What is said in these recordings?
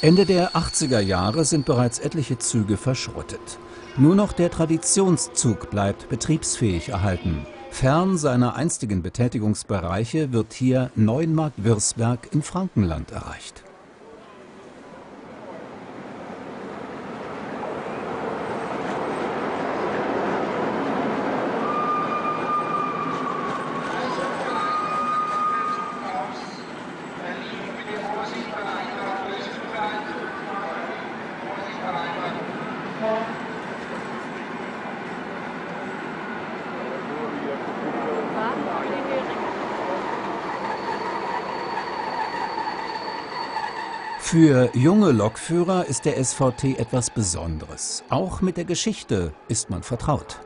Ende der 80er Jahre sind bereits etliche Züge verschrottet. Nur noch der Traditionszug bleibt betriebsfähig erhalten. Fern seiner einstigen Betätigungsbereiche wird hier Neuenmarkt-Wirsberg in Frankenland erreicht. Für junge Lokführer ist der SVT etwas Besonderes. Auch mit der Geschichte ist man vertraut.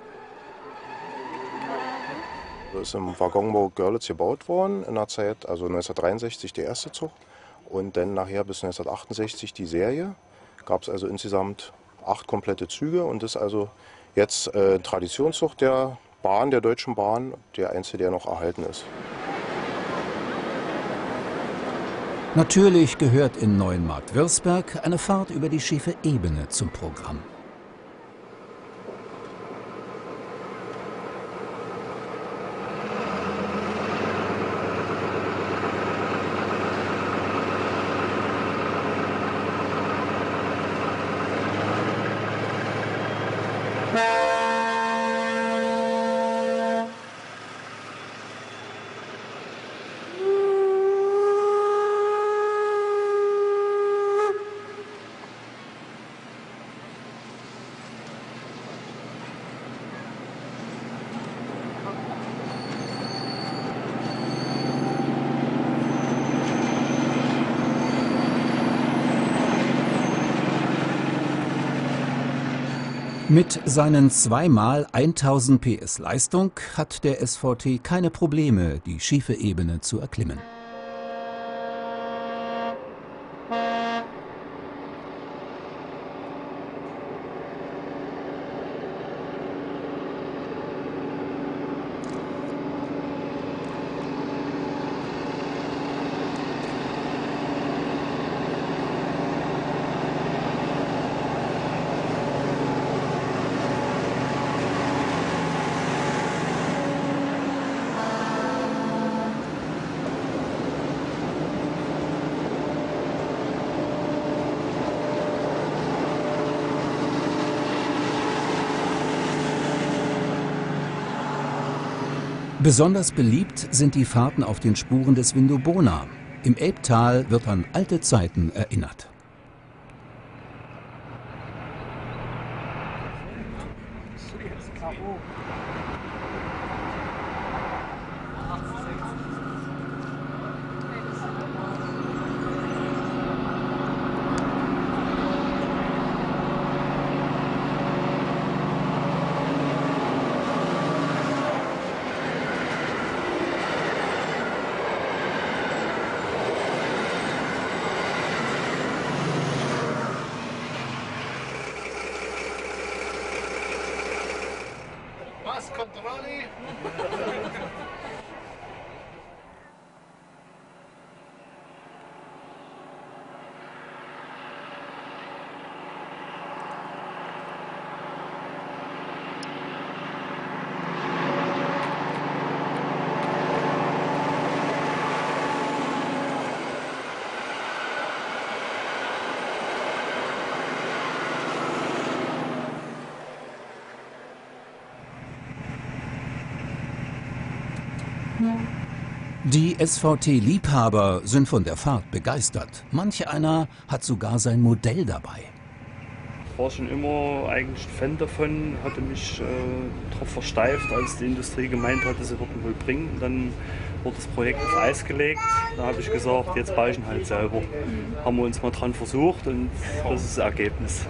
Das ist im Waggonbau Görlitz gebaut worden, in der Zeit, also 1963 der erste Zug und dann nachher bis 1968 die Serie. Gab es also insgesamt acht komplette Züge und das ist also jetzt äh, Traditionszug der Bahn, der Deutschen Bahn, der einzige, der noch erhalten ist. Natürlich gehört in Neuenmarkt-Wirsberg eine Fahrt über die schiefe Ebene zum Programm. Mit seinen zweimal 1000 PS Leistung hat der SVT keine Probleme, die schiefe Ebene zu erklimmen. Besonders beliebt sind die Fahrten auf den Spuren des Vindobona. Im Elbtal wird an alte Zeiten erinnert. kommt Ronny. Die SVT-Liebhaber sind von der Fahrt begeistert. Manch einer hat sogar sein Modell dabei. Ich war schon immer eigentlich Fan davon, hatte mich äh, darauf versteift, als die Industrie gemeint hatte, sie würden wohl bringen. Dann wurde das Projekt auf Eis gelegt. Da habe ich gesagt, jetzt baue ich ihn halt selber. Haben wir uns mal dran versucht und das ist das Ergebnis.